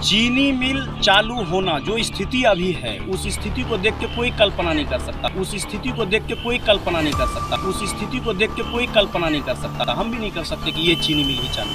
चीनी मिल चालू होना जो स्थिति अभी है, उस स्थिति को देख के कोई कल्पना नहीं कर सकता। उस स्थिति को देख के कोई कल्पना नहीं कर सकता। उस स्थिति को देख के कोई कल्पना नहीं कर सकता। हम भी नहीं कर सकते कि ये चीनी मिल ही चालू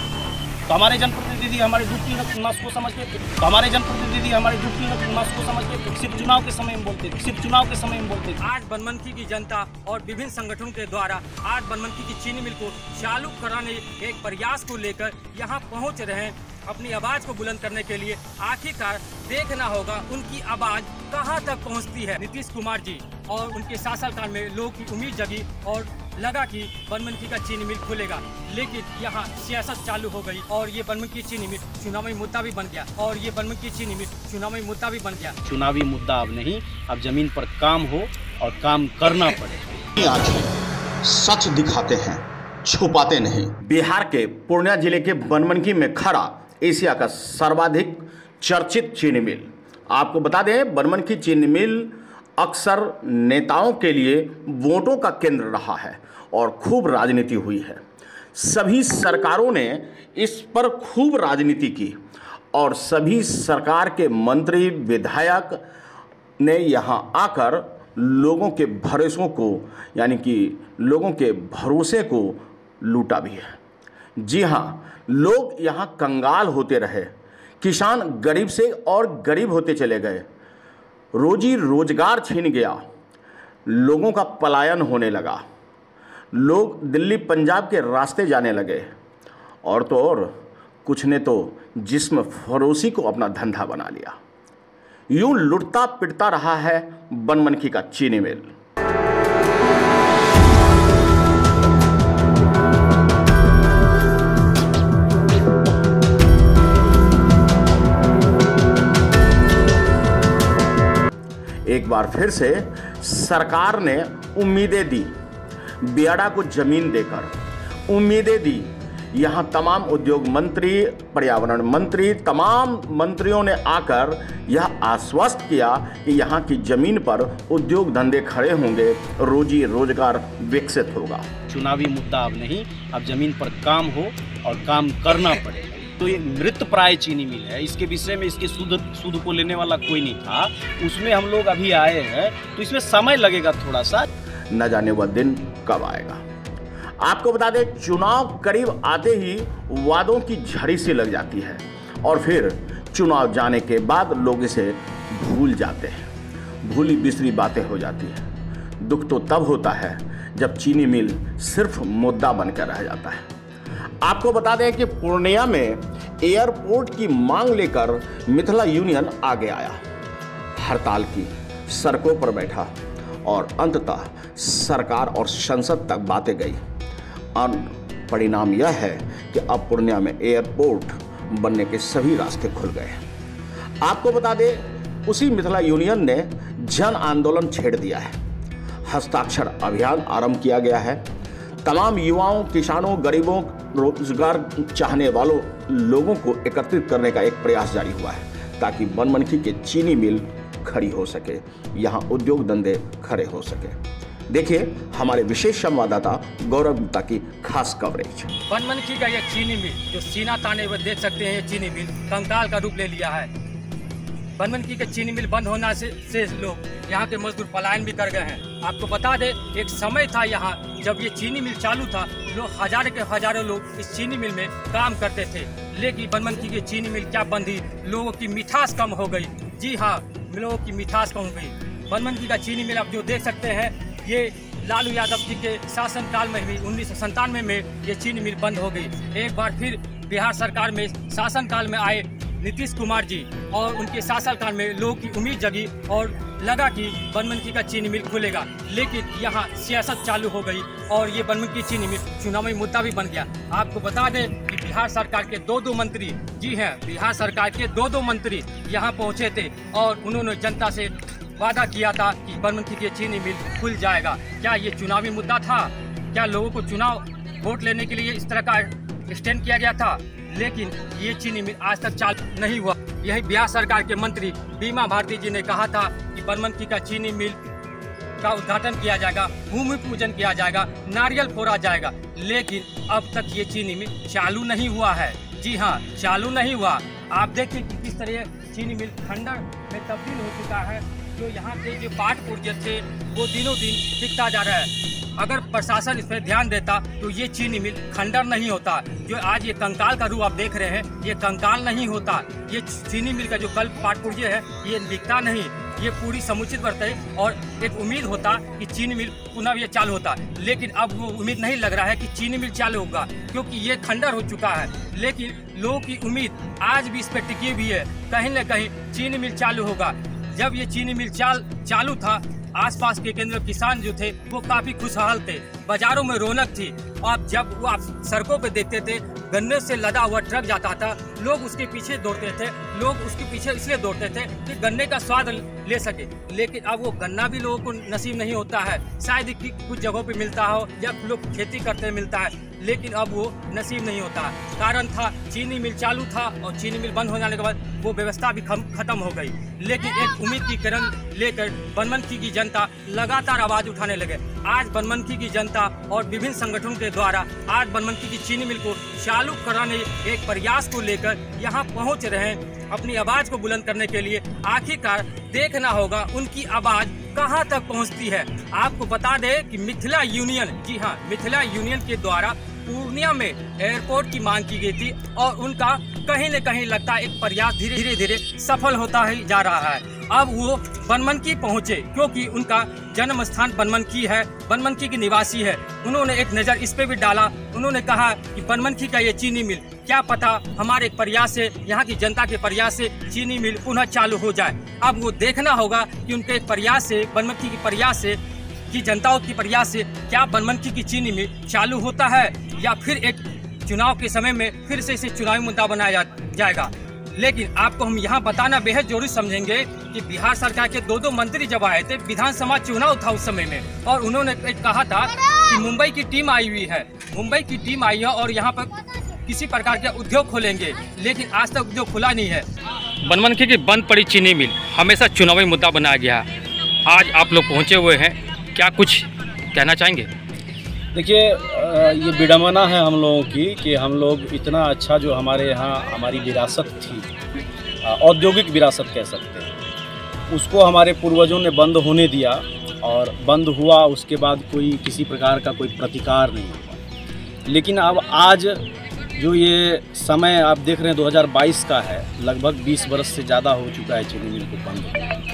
तो हमारे जनप्रतिनिधि हमारे डूबती नस को समझते थे। तो हमारे जनप्रतिनिधि हमारे डूबती नस को समझते थे। सिर्फ़ चुनाव के समय में बोलते थे। सिर्फ़ चुनाव के समय में बोलते थे। आज बनमनखी की जनता और विभिन्न संगठनों के द्वारा आज बनमनखी की चीनी मिल को चालू कराने के एक प्रयास को लेकर यहाँ पहुँच रहे हैं। अपनी आवाज़ को बुलंद करने के लिए आखिरकार देखना होगा उनकी आवाज़ कहाँ तक पहुँचती है। नीतीश कुमार जी और उनके शासनकाल में लोग की उम्मीद जगी और लगा कि बनमनखी का चीनी मिल खुलेगा। लेकिन यहाँ सियासत चालू हो गई और ये बनमनखी चीनी मिल चुनावी मुद्दा भी बन गया। और ये बनमनखी चीनी मिल चुनावी मुद्दा भी बन गया। चुनावी मुद्दा अब नहीं अब ज़मीन पर काम हो और काम करना पड़े। सच दिखाते हैं छुपाते नहीं। बिहार के पूर्णिया ज़िले के बनमनखी में खड़ा एशिया का सर्वाधिक चर्चित चीनी मिल। आपको बता दें बनमनखी चीनी मिल अक्सर नेताओं के लिए वोटों का केंद्र रहा है और खूब राजनीति हुई है। सभी सरकारों ने इस पर खूब राजनीति की और सभी सरकार के मंत्री, विधायक ने यहाँ आकर लोगों के भरोसों को, यानी कि लोगों के भरोसे को लूटा भी है। जी हाँ लोग यहाँ कंगाल होते रहे। किसान गरीब से और गरीब होते चले गए। रोजी रोज़गार छीन गया। लोगों का पलायन होने लगा। लोग दिल्ली, पंजाब के रास्ते जाने लगे। और तो और, कुछ ने तो जिस्म फरोसी को अपना धंधा बना लिया। यूँ लुटता पिटता रहा है बनमनखी का चीनी मिल। एक बार फिर से सरकार ने उम्मीदें दी। बियाडा को ज़मीन देकर उम्मीदें दी। यहाँ तमाम उद्योग मंत्री, पर्यावरण मंत्री, तमाम मंत्रियों ने आकर यह आश्वस्त किया कि यहाँ की ज़मीन पर उद्योग धंधे खड़े होंगे, रोजी रोज़गार विकसित होगा। चुनावी मुद्दा अब नहीं, अब ज़मीन पर काम हो और काम करना पड़े तो ये मृत प्राय चीनी मिल है। इसके विषय में इसके सूद सूद को लेने वाला कोई नहीं था। उसमें हम लोग अभी आए हैं तो इसमें समय लगेगा थोड़ा सा न जाने वह दिन कब आएगा। आपको बता दें, चुनाव करीब आते ही वादों की झड़ी सी लग जाती है और फिर चुनाव जाने के बाद लोग इसे भूल जाते हैं। भूली बिसरी बातें हो जाती है। दुख तो तब होता है जब चीनी मिल सिर्फ़ मुद्दा बनकर रह जाता है। आपको बता दें कि पूर्णिया में एयरपोर्ट की मांग लेकर मिथिला यूनियन आगे आया। हड़ताल की सड़कों पर बैठा और अंततः सरकार और संसद तक बातें गई। और परिणाम यह है कि अब पूर्णिया में एयरपोर्ट बनने के सभी रास्ते खुल गए। आपको बता दें, उसी मिथिला यूनियन ने जन आंदोलन छेड़ दिया है। हस्ताक्षर अभियान आरंभ किया गया है। तमाम युवाओं, किसानों, गरीबों रोज़गार चाहने वालों लोगों को एकत्रित करने का एक प्रयास जारी हुआ है ताकि बनमनखी के चीनी मिल खड़ी हो सके यहाँ उद्योग धंधे खड़े हो सके। देखिए हमारे विशेष संवाददाता गौरव गुप्ता की खास कवरेज। बनमनखी का यह चीनी मिल जो सीना ताने हुए देख सकते हैं ये चीनी मिल कंकाल का रूप ले लिया है। बनमनखी के चीनी मिल बंद होना से, से लोग यहाँ के मजदूर पलायन भी कर गए हैं। आपको बता दें एक समय था यहाँ जब ये चीनी मिल चालू था लोग हज़ारों के हज़ारों लोग इस चीनी मिल में काम करते थे। लेकिन बनमनखी की चीनी मिल क्या बंदी लोगों की मिठास कम हो गई। जी हाँ लोगों की मिठास कम हो गई। बनमनखी का चीनी मिल आप जो देख सकते हैं, ये लालू यादव जी के शासनकाल में भी, उन्नीस सौ में ये चीनी मिल बंद हो गई। एक बार फिर बिहार सरकार में शासनकाल में आए नीतीश कुमार जी और उनके शासनकाल में लोगों की उम्मीद जगी और लगा कि बनमनखी का चीनी मिल खुलेगा। लेकिन यहाँ सियासत चालू हो गई और ये बनमनखी चीनी मिल चुनावी मुद्दा भी बन गया। आपको बता दें कि बिहार सरकार के दो दो मंत्री जी हैं। बिहार सरकार के दो दो मंत्री यहाँ पहुँचे थे और उन्होंने जनता से वादा किया था कि बनमनखी की चीनी मिल खुल जाएगा। क्या ये चुनावी मुद्दा था? क्या लोगों को चुनाव वोट लेने के लिए इस तरह का स्टैंड किया गया था? लेकिन ये चीनी मिल आज तक चालू नहीं हुआ। यही बिहार सरकार के मंत्री बीमा भारती जी ने कहा था कि बर्मनकी का चीनी मिल का उद्घाटन किया जाएगा, भूमि पूजन किया जाएगा, नारियल फोड़ा जाएगा। लेकिन अब तक ये चीनी मिल चालू नहीं हुआ है। जी हाँ चालू नहीं हुआ। आप देखिए कि किस तरह चीनी मिल खंडर में तब्दील हो चुका है। जो यहाँ के जो पाट पुर्जे थे, वो दिनों दिन दिखता जा रहा है। अगर प्रशासन इस पर ध्यान देता तो ये चीनी मिल खंडर नहीं होता। जो आज ये कंकाल का रूप आप देख रहे हैं, ये कंकाल नहीं होता। ये चीनी मिल का जो कल पाट पुर्जे है, ये दिखता नहीं। ये पूरी समुचित बरते और एक उम्मीद होता कि चीनी मिल पुनः ये चालू होता। लेकिन अब वो उम्मीद नहीं लग रहा है कि चीनी मिल चालू होगा, क्योंकि ये खंडर हो चुका है। लेकिन लोगों की उम्मीद आज भी इस पर टिकी हुई है। कहीं न कहीं चीनी मिल चालू होगा। जब ये चीनी मिल चाल, चालू था आसपास के केंद्र किसान जो थे, वो काफ़ी खुशहाल थे। बाजारों में रौनक थी। और जब वो आप सड़कों पे देखते थे, गन्ने से लदा हुआ ट्रक जाता था, लोग उसके पीछे दौड़ते थे। लोग उसके पीछे इसलिए दौड़ते थे कि गन्ने का स्वाद ले सके। लेकिन अब वो गन्ना भी लोगों को नसीब नहीं होता है। शायद कुछ जगहों पे मिलता हो या लोग खेती करते मिलता है। लेकिन अब वो नसीब नहीं होता। कारण था, चीनी मिल चालू था और चीनी मिल बंद हो जाने के बाद वो व्यवस्था भी खत्म हो गई। लेकिन एक उम्मीद की किरण लेकर बनमनखी की जनता लगातार आवाज़ उठाने लगे। आज बनमनखी की जनता और विभिन्न संगठनों के द्वारा आज बनमनखी की चीनी मिल को चालू कराने एक प्रयास को लेकर यहाँ पहुँच रहे अपनी आवाज़ को बुलंद करने के लिए आखिरकार देखना होगा उनकी आवाज़ कहाँ तक पहुँचती है। आपको बता दें कि मिथिला यूनियन, जी हाँ मिथिला यूनियन के द्वारा पूर्णिया में एयरपोर्ट की मांग की गई थी और उनका कहीं न कहीं लगता एक प्रयास धीरे धीरे धीरे सफल होता ही जा रहा है। अब वो बनमनकी पहुँचे, क्योंकि उनका जन्म स्थान बनमनकी है, बनमनकी की निवासी है। उन्होंने एक नज़र इस पे भी डाला। उन्होंने कहा कि बनमनकी का ये चीनी मिल, क्या पता हमारे प्रयास से, यहाँ की जनता के प्रयास से चीनी मिल पुनः चालू हो जाए। अब वो देखना होगा कि उनके प्रयास से, बनमनकी की प्रयास से की जनताओं की प्रयास से क्या बनमनकी की चीनी मिल चालू होता है या फिर एक चुनाव के समय में फिर से इसे चुनावी मुद्दा बनाया जा, जाएगा। लेकिन आपको हम यहाँ बताना बेहद ज़रूरी समझेंगे कि बिहार सरकार के दो दो मंत्री जब आए थे विधानसभा चुनाव था उस समय में और उन्होंने कहा था कि मुंबई की टीम आई हुई है। मुंबई की टीम आई है और यहाँ पर किसी प्रकार के उद्योग खोलेंगे लेकिन आज तक उद्योग खुला नहीं है। बनमनखी की बंद पड़ी चीनी मिल हमेशा चुनावी मुद्दा बनाया गया। आज आप लोग पहुँचे हुए हैं क्या कुछ कहना चाहेंगे? देखिए ये विडम्बना है हम लोगों की कि हम लोग इतना अच्छा जो हमारे यहाँ हमारी विरासत थी औद्योगिक विरासत कह सकते हैं, उसको हमारे पूर्वजों ने बंद होने दिया और बंद हुआ, उसके बाद कोई किसी प्रकार का कोई प्रतिकार नहीं हुआ। लेकिन अब आज जो ये समय आप देख रहे हैं 2022 का है, लगभग 20 बरस से ज़्यादा हो चुका है चीनी मिल को बंद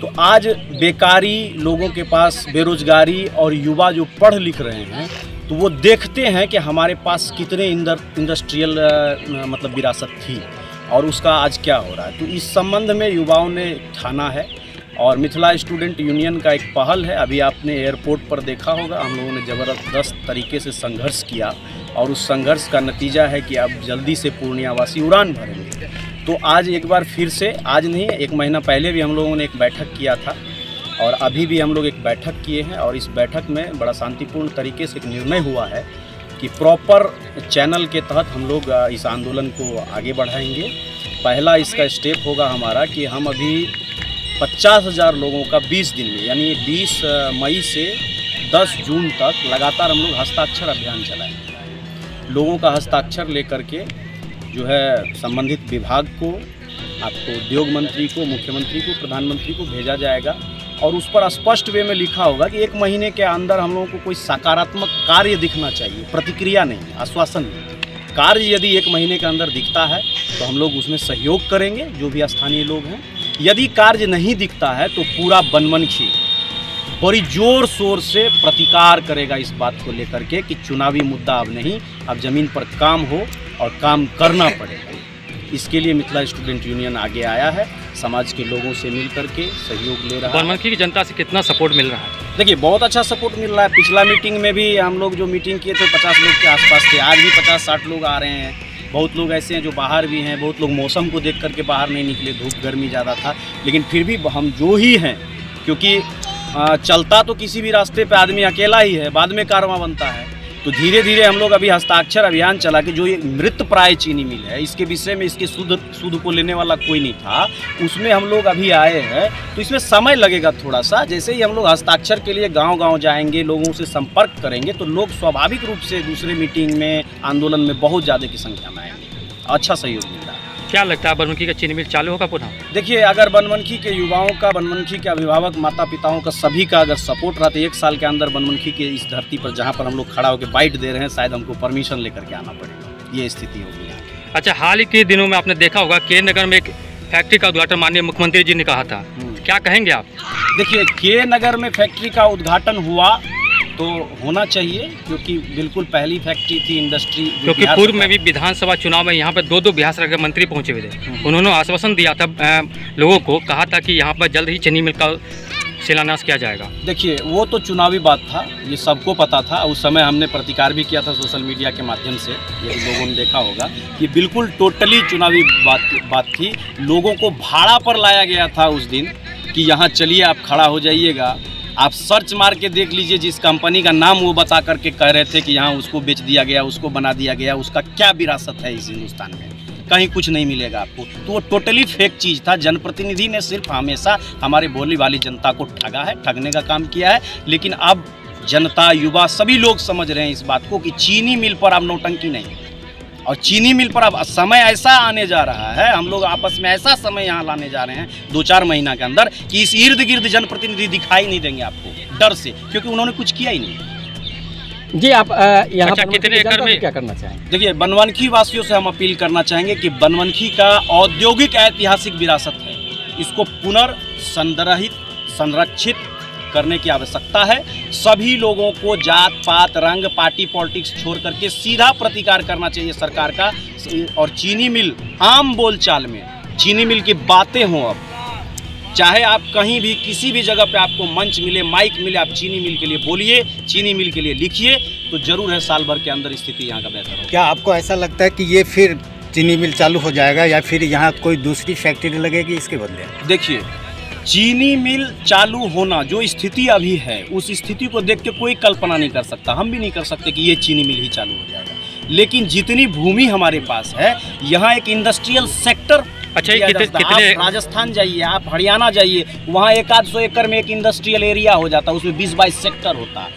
तो आज बेकारी लोगों के पास बेरोजगारी और युवा जो पढ़ लिख रहे हैं तो वो देखते हैं कि हमारे पास कितने इंदर, इंडस्ट्रियल मतलब विरासत थी और उसका आज क्या हो रहा है। तो इस संबंध में युवाओं ने ठाना है। और मिथिला स्टूडेंट यूनियन का एक पहल है, अभी आपने एयरपोर्ट पर देखा होगा, हम लोगों ने ज़बरदस्त तरीके से संघर्ष किया और उस संघर्ष का नतीजा है कि अब जल्दी से पूर्णियावासी उड़ान भरेंगे। तो आज एक बार फिर से, आज नहीं, एक महीना पहले भी हम लोगों ने एक बैठक किया था और अभी भी हम लोग एक बैठक किए हैं और इस बैठक में बड़ा शांतिपूर्ण तरीके से एक निर्णय हुआ है कि प्रॉपर चैनल के तहत हम लोग इस आंदोलन को आगे बढ़ाएँगे। पहला इसका स्टेप होगा हमारा कि हम अभी पचास हज़ार लोगों का 20 दिन में, यानी 20 मई से 10 जून तक लगातार हम लोग हस्ताक्षर अभियान चलाएँगे लोगों का हस्ताक्षर लेकर के जो है संबंधित विभाग को, आपको उद्योग मंत्री को, मुख्यमंत्री को, प्रधानमंत्री को भेजा जाएगा और उस पर स्पष्ट वे में लिखा होगा कि एक महीने के अंदर हम लोगों को कोई सकारात्मक कार्य दिखना चाहिए, प्रतिक्रिया नहीं, आश्वासन नहीं। कार्य यदि एक महीने के अंदर दिखता है तो हम लोग उसमें सहयोग करेंगे, जो भी स्थानीय लोग हैं यदि कार्य नहीं दिखता है तो पूरा बनमनखी बड़ी ज़ोर शोर से प्रतिकार करेगा इस बात को लेकर के कि चुनावी मुद्दा अब नहीं अब ज़मीन पर काम हो और काम करना पड़ेगा। इसके लिए मिथिला स्टूडेंट यूनियन आगे आया है समाज के लोगों से मिल करके सहयोग ले रहा है। की जनता से कितना सपोर्ट मिल रहा है? देखिए बहुत अच्छा सपोर्ट मिल रहा है। पिछला मीटिंग में भी हम लोग जो मीटिंग किए थे पचास लोग के आसपास थे आज भी पचास साठ लोग आ रहे हैं। बहुत लोग ऐसे हैं जो बाहर भी हैं, बहुत लोग मौसम को देख करके बाहर नहीं निकले, धूप, गर्मी ज़्यादा था। लेकिन फिर भी हम जो ही हैं, क्योंकि चलता तो किसी भी रास्ते पे आदमी अकेला ही है, बाद में कारवा बनता है। तो धीरे धीरे हम लोग अभी हस्ताक्षर अभियान चला के जो ये मृत प्राय चीनी मिल है, इसके विषय में इसके शुद्ध शुद्ध को लेने वाला कोई नहीं था, उसमें हम लोग अभी आए हैं तो इसमें समय लगेगा थोड़ा सा जैसे ही हम लोग हस्ताक्षर के लिए गाँव गाँव जाएँगे, लोगों से संपर्क करेंगे तो लोग स्वाभाविक रूप से दूसरे मीटिंग में, आंदोलन में बहुत ज़्यादा की संख्या में अच्छा सहयोग मिल रहा है। क्या लगता है बनमुखी का चीनी मिल चालू होगा पुनः? देखिए अगर बनमनखी के युवाओं का बनमनखी के अभिभावक माता पिताओं का सभी का अगर सपोर्ट रहा तो एक साल के अंदर बनमनखी के इस धरती पर जहाँ पर हम लोग खड़ा होकर बाइट दे रहे हैं शायद हमको परमिशन लेकर के आना पड़ेगा। ये स्थिति होगी अच्छा हाल ही के दिनों में आपने देखा होगा के नगर में एक फैक्ट्री का उद्घाटन माननीय मुख्यमंत्री जी ने कहा था। हम्म। क्या कहेंगे आप? देखिए के नगर में फैक्ट्री का उद्घाटन हुआ तो होना चाहिए क्योंकि बिल्कुल पहली फैक्ट्री थी इंडस्ट्री क्योंकि पूर्व में भी विधानसभा चुनाव में यहाँ पर दो दो बिहार सरकार मंत्री पहुँचे हुए थे। हम्म। उन्होंने आश्वासन दिया था अ, लोगों को कहा था कि यहाँ पर जल्द ही चीनी मिल का शिलान्यास किया जाएगा। देखिए वो तो चुनावी बात था ये सबको पता था उस समय हमने प्रतिकार भी किया था सोशल मीडिया के माध्यम से ये लोगों ने देखा होगा कि बिल्कुल टोटली चुनावी बात बात थी। लोगों को भाड़ा पर लाया गया था उस दिन कि यहाँ चलिए आप खड़ा हो जाइएगा। आप सर्च मार के देख लीजिए जिस कंपनी का नाम वो बता करके कह रहे थे कि यहाँ उसको बेच दिया गया, उसको बना दिया गया, उसका क्या विरासत है इस हिंदुस्तान में? कहीं कुछ नहीं मिलेगा आपको। तो वो टोटली फेक चीज़ था। जनप्रतिनिधि ने सिर्फ़ हमेशा हमारे बोली वाली जनता को ठगा है, ठगने का काम किया है। लेकिन अब जनता, युवा सभी लोग समझ रहे हैं इस बात को कि चीनी मिल पर अब नौटंकी नहीं। और चीनी मिल पर अब समय ऐसा आने जा रहा है हम लोग आपस में ऐसा समय यहाँ लाने जा रहे हैं दो चार महीना के अंदर कि इस इर्द गिर्द जनप्रतिनिधि दिखाई नहीं देंगे आपको डर से क्योंकि उन्होंने कुछ किया ही नहीं। जी आप यहाँ अच्छा, कितने एकड़ में- क्या करना चाहेंगे? देखिए बनवनखी वासियों से हम अपील करना चाहेंगे कि बनवनखी का औद्योगिक ऐतिहासिक विरासत है इसको पुनर्संग्रहित संरक्षित करने की आवश्यकता है। सभी लोगों को जात पात रंग पार्टी पॉलिटिक्स छोड़ करके सीधा प्रतिकार करना चाहिए सरकार का। और चीनी मिल आम बोलचाल में चीनी मिल की बातें हों अब। चाहे आप कहीं भी किसी भी जगह पे आपको मंच मिले माइक मिले आप चीनी मिल के लिए बोलिए चीनी मिल के लिए लिखिए तो ज़रूर है साल भर के अंदर स्थिति यहाँ का बेहतर क्या आपको ऐसा लगता है कि ये फिर चीनी मिल चालू हो जाएगा या फिर यहाँ कोई दूसरी फैक्ट्री लगेगी इसके बदले? देखिए चीनी मिल चालू होना जो स्थिति अभी है उस स्थिति को देख के कोई कल्पना नहीं कर सकता। हम भी नहीं कर सकते कि ये चीनी मिल ही चालू हो जाएगा। लेकिन जितनी भूमि हमारे पास है यहाँ एक इंडस्ट्रियल सेक्टर अच्छा, ये कितने- कितने- आप राजस्थान जाइए आप हरियाणा जाइए वहाँ एक आध सौ एकड़ में एक इंडस्ट्रियल एरिया हो जाता है उसमें बीस बाईस सेक्टर होता है।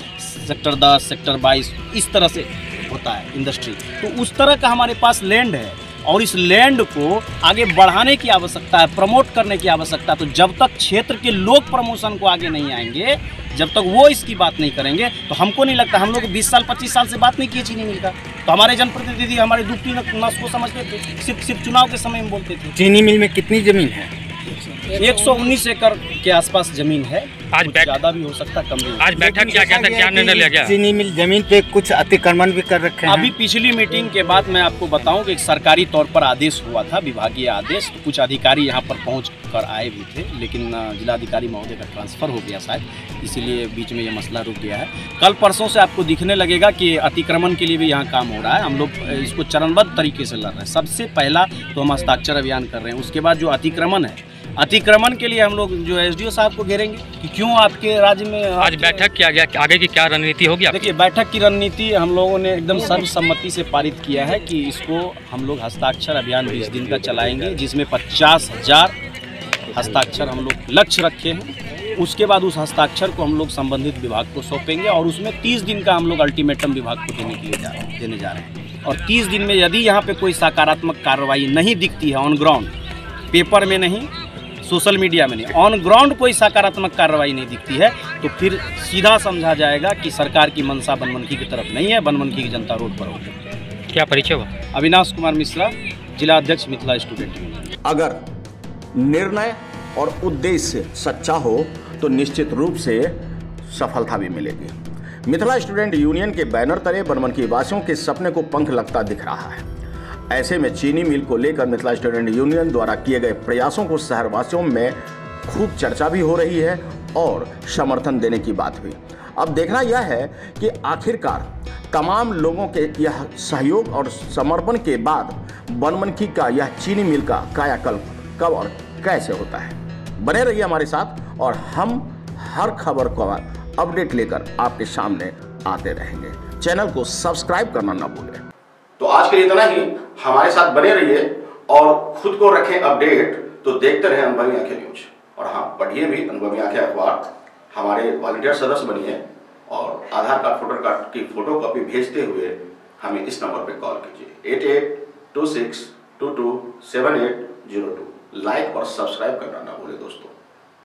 सेक्टर दस सेक्टर बाईस इस तरह से होता है इंडस्ट्री तो उस तरह का हमारे पास लैंड है। और इस लैंड को आगे बढ़ाने की आवश्यकता है प्रमोट करने की आवश्यकता है तो जब तक क्षेत्र के लोग प्रमोशन को आगे नहीं आएँगे जब तक वो इसकी बात नहीं करेंगे तो हमको नहीं लगता हम लोग 20 साल 25 साल से बात नहीं किए चीनी मिल का। तो हमारे जनप्रतिनिधि हमारे दुखती नस को समझते थे सिर्फ़ सिर्फ़ चुनाव के समय में बोलते थे। चीनी मिल में कितनी ज़मीन है? 119 एकड़ के आसपास ज़मीन है। आज ज़्यादा भी हो सकता है कम भी आज बैठक किया था? क्या निर्णय लिया गया? चीनी मिल ज़मीन पे कुछ अतिक्रमण भी कर रखे हैं। अभी पिछली मीटिंग के बाद मैं आपको बताऊँ कि एक सरकारी तौर पर आदेश हुआ था विभागीय आदेश। तो कुछ अधिकारी यहाँ पर पहुँच कर आए भी थे लेकिन जिलाधिकारी महोदय का ट्रांसफ़र हो गया शायद इसीलिए बीच में ये मसला रुक गया है। कल परसों से आपको दिखने लगेगा कि अतिक्रमण के लिए भी यहाँ काम हो रहा है। हम लोग इसको चरणबद्ध तरीके से लड़ रहे हैं। सबसे पहला तो हम हस्ताक्षर अभियान कर रहे हैं। उसके बाद जो अतिक्रमण है अतिक्रमण के लिए हम लोग जो एसडीओ साहब को घेरेंगे कि क्यों आपके राज्य में आज बैठक किया गया आगे की क्या रणनीति होगी देखिए बैठक की रणनीति हम लोगों ने एकदम सर्वसम्मति से पारित किया है कि इसको हम लोग हस्ताक्षर अभियान बीस दिन का चलाएँगे जिसमें पचास हज़ार हस्ताक्षर हम लोग लक्ष्य रखे हैं। उसके बाद उस हस्ताक्षर को हम लोग संबंधित विभाग को सौंपेंगे और उसमें तीस दिन का हम लोग अल्टीमेटम विभाग को देने के लिए जा रहे हैं देने जा रहे हैं। और तीस दिन में यदि यहाँ पे कोई सकारात्मक कार्रवाई नहीं दिखती है ऑन ग्राउंड पेपर में नहीं सोशल मीडिया में नहीं। ऑन ग्राउंड कोई सकारात्मक कार्रवाई नहीं दिखती है तो फिर सीधा समझा जाएगा कि सरकार की मंशा बनमनखी की तरफ़ नहीं है बनमनखी की जनता रोड पर होगी क्या परिचय हुआ? अविनाश कुमार मिश्रा जिला अध्यक्ष मिथिला स्टूडेंट यूनियन। अगर निर्णय और उद्देश्य सच्चा हो तो निश्चित रूप से सफलता भी मिलेगी। मिथिला स्टूडेंट यूनियन के बैनर तले बनमनखी वासियों के सपने को पंख लगता दिख रहा है। ऐसे में चीनी मिल को लेकर मिथिला स्टूडेंट यूनियन द्वारा किए गए प्रयासों को शहरवासियों में खूब चर्चा भी हो रही है और समर्थन देने की बात भी अब देखना यह है कि आखिरकार तमाम लोगों के यह सहयोग और समर्पण के बाद बनमनखी का यह चीनी मिल का कायाकल्प कब और कैसे होता है? बने रहिए हमारे साथ और हम हर खबर को अपडेट लेकर आपके सामने आते रहेंगे। चैनल को सब्सक्राइब करना ना भूलें। तो आज के लिए इतना ही। हमारे साथ बने रहिए और खुद को रखें अपडेट तो देखते रहें अनुभवी आँखें न्यूज़। और हाँ पढ़िए भी अनुभवी आँखें अखबार। हमारे वॉलंटियर सदस्य बनिए और आधार कार्ड फ़ोटो कार्ड की फ़ोटो कॉपी भेजते हुए हमें इस नंबर पर कॉल कीजिए। Eight eight two six two two seven eight zero two like और सब्सक्राइब करना ना भूलें दोस्तों।